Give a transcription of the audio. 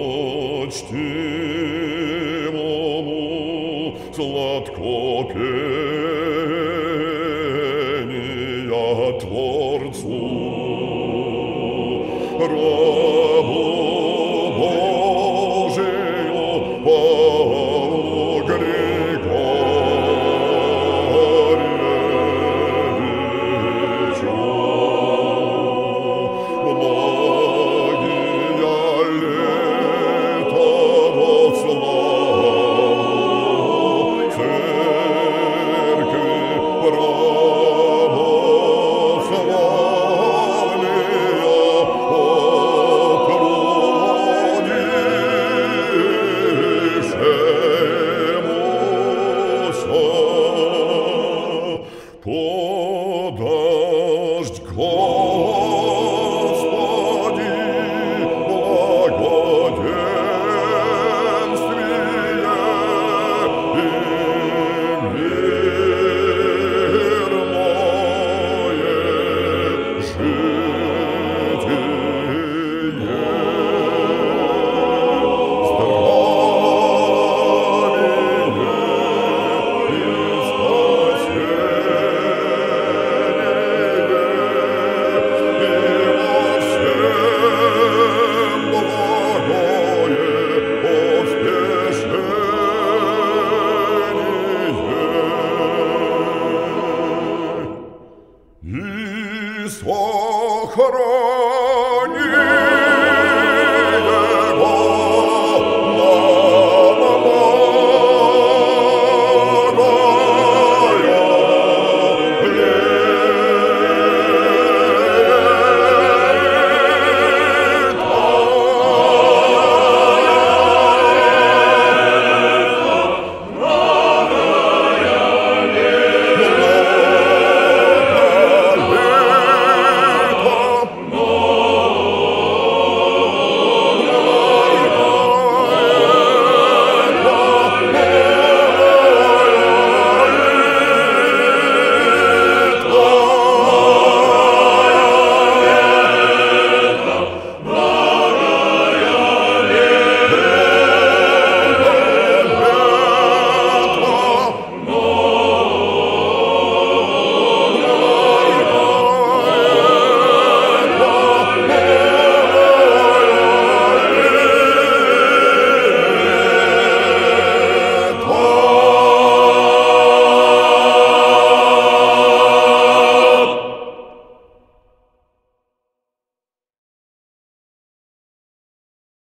милостивому сладко пения Творцу. Рабу Божию Павлу Григорьевичу. poda И сохрани